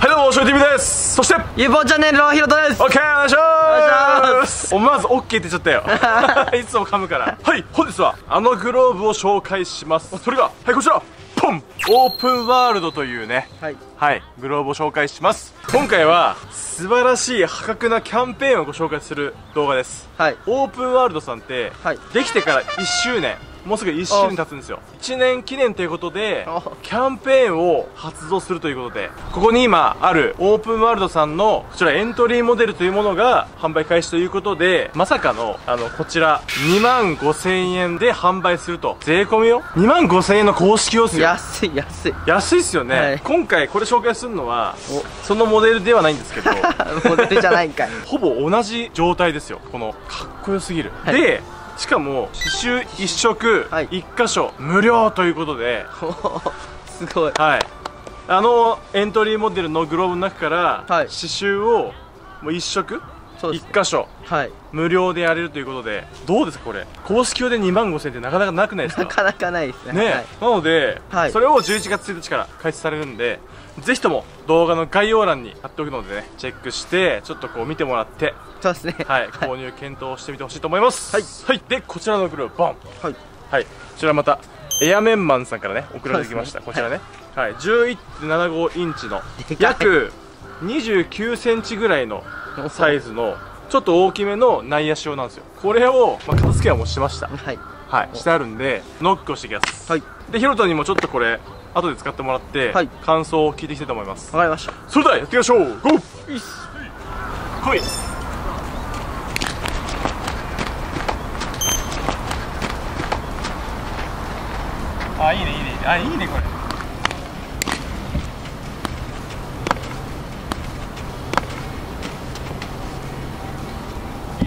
はいどうも、しょう TV です。そして、ゆうぼうチャンネルのひろとです。お願いしお願いしまます思わず OK って言っちゃったよ。いつも噛むから。はい本日はあのグローブを紹介します。それがはいこちら。ポン。オープンワールドというね。はい。はいグローブを紹介します。今回は素晴らしい破格なキャンペーンをご紹介する動画です。はい。オープンワールドさんって、はい。できてから1周年もうすぐ1周年経つんですよ。1年記念ということであ。キャンペーンを発動するということで。ここに今あるオープンワールドさんのこちらエントリーモデルというものが販売開始ということでまさかのあのこちら2万5000円で販売すると。税込みよ？2万5000円の公式用っすよ。安い安い。安いっすよね、はい。今回これ紹介するのはそのモデルではないんですけど。モデルじゃないんかい。ほぼ同じ状態ですよ。このかっこよすぎる、はい。でしかも刺繍一色はい。一箇所無料ということで。すごい。はい。あのエントリーモデルのグローブの中からはい。刺繍をもう一色そうです。一箇所。はい。無料でやれるということで。どうですかこれ？公式用で2万5000円ってなかなかなくないですか？なかなかないですね。ね、はい。なので、はい。それを11月1日から開始されるんでぜひとも動画の概要欄に貼っておくのでねチェックしてちょっとこう見てもらってそうですね。はい、購入検討してみてほしいと思います。はい、でこちらのグローブボン。はい。はい。こちらまたエアメンマンさんからね送られてきました、そうこちらね、はい、11.75インチの約29センチぐらいのサイズのちょっと大きめの内野仕様なんですよ。これを、まあ、片付けはもうしました。はい。はい。してあるんでノックをしてきます。はい。でヒロトにもちょっとこれ後で使ってもらって、はい。感想を聞いていきたいと思います。わかりました。それではやっていきましょう。ゴー！来い。あいいねいいね。あいいねこれ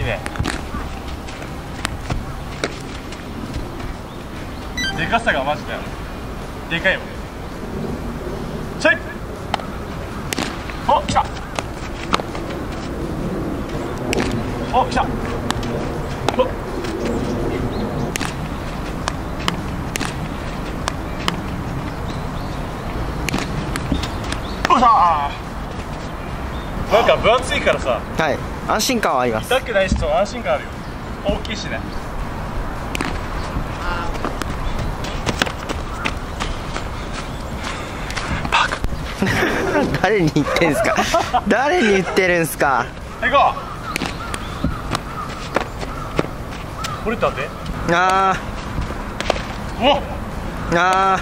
ねでかさがマジだよ。でかいもんチェイお来た。お来た。おおさなんか分厚いからさ。はい。安心感はあります。痛くないしそう安心感あるよ。大きいしね。誰に言ってんすか？誰に言ってるんすか？行こう。これだってあおーあ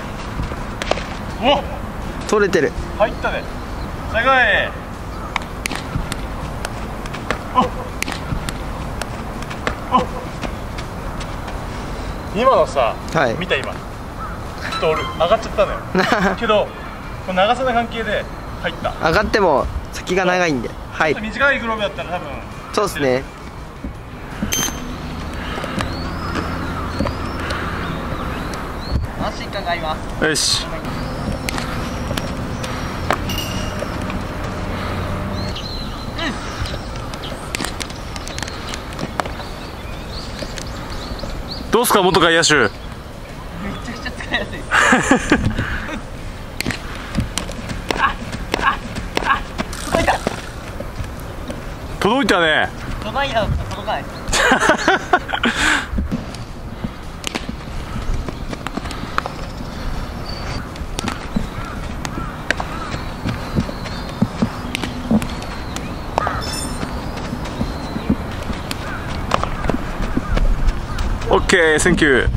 おー取れてる。入ったねすごい。おお今のさ、はい。見た今。ちょっと俺上がっちゃったのよ。けどこの長さの関係で入った。上がっても先が長いんで。はい。っと短いグローブだったら多分そうですね。安心感があります。よしどうすか元外野手。めちゃくちゃ使いやすい届いた届いたね届いた届かないオッケーセンキュー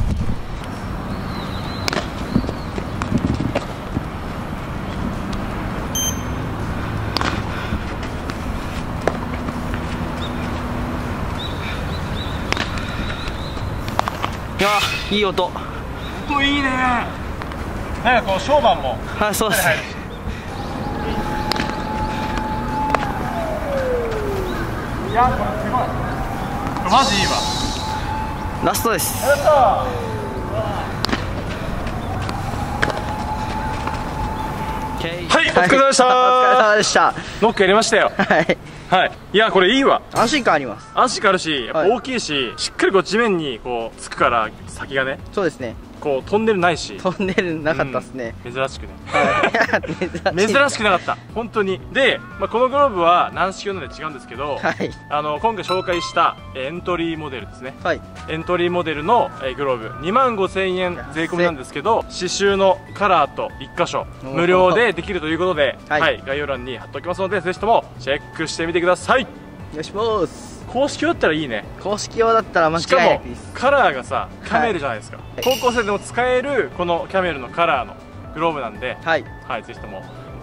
あいい音。音いいね。なんかこうショーマンも。はいそうです。入るい。やこれすごい。マジいいわラストです。やったはいお疲れ様でした。お疲れ様でした。ノックやりましたよ。はい。はい。いやこれいいわ。安心感あります。安心感あるしやっぱはい。大きいし、しっかりこう地面にこうつくから先がね。そうですねこうトンネルないし。トンネルなかったっすね、うん。珍しくね。はい。珍しい珍しくなかった。本当に。で、まあ、このグローブは軟式用なので違うんですけど、はい。あの今回紹介したエントリーモデルですね。はい。エントリーモデルのえーグローブ。2万5000円税込みなんですけど刺繍のカラーと1箇所無料でできるということで、はい。はい、概要欄に貼っておきますのでぜひともチェックしてみてください。お願いします公式用だったらいいね。公式用だったら間違いしかもなくいいですカラーがさキャメルじゃないですか、い高校生でも使えるこのキャメルのカラーのグローブなんで、はい。はい、ぜひとも、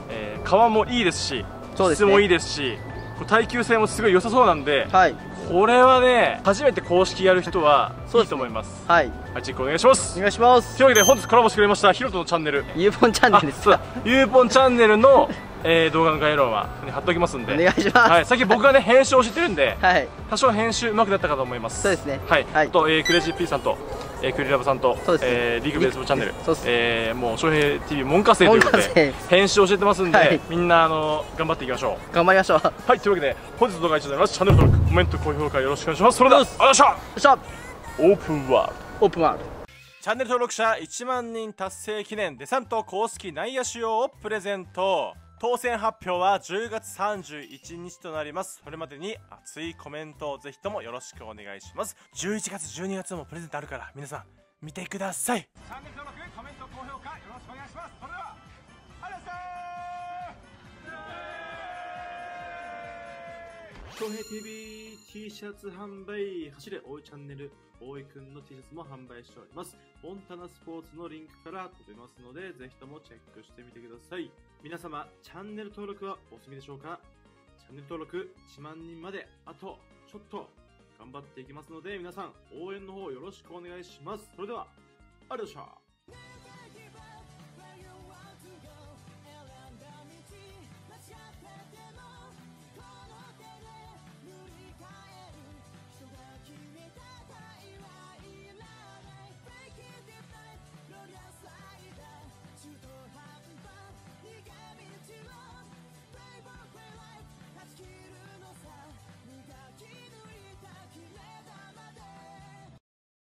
えー、革もいいですしそうですね。質もいいですし耐久性もすごい良さそうなんで、はい。これはね初めて公式やる人はいいと思います。はい。はいチェックお願いします。お願いします。というわけで本日コラボしてくれましたヒロトのチャンネル。ユーポンチャンネあルですそうだ。ゆうぽんチャンネルの、えー動画の概要欄は貼っておきますんで。お願いします。はい、さっき僕がね編集をしてるんではい。多少編集うまくなったかと思います。そうですね。はい、はい。あと、えークレイジー P さんと、えークリラブさんと、そうですね。えーリーグベースボールチャンネル。そうです。えーもう翔平 TV 門下生ということ門下で生編集を教えてますんで、はい。みんなあの頑張っていきましょう。頑張りましょう。よはいというわけで本日の動画は以上になります。チャンネル登録コメント高評価よろしくお願いします。それではありがとうございましゃ。オープンワールド。オープンワールド。チャンネル登録者1万人達成記念デサント公式内野手用をプレゼント当選発表は10月31日となります。それまでに熱いコメントをぜひともよろしくお願いします。11月12月もプレゼントあるから皆さん見てください。チャンネル登録コメント高評価よろしくお願いします。それではありがとうございます翔平 TV T シャツ販売走れ大井チャンネル大井くんの T シャツも販売しております。モンタナスポーツのリンクから飛べますのでぜひともチェックしてみてください。皆様チャンネル登録はお済みでしょうか？チャンネル登録1万人まであとちょっと頑張っていきますので皆さん応援の方よろしくお願いします。それではありがとうございました。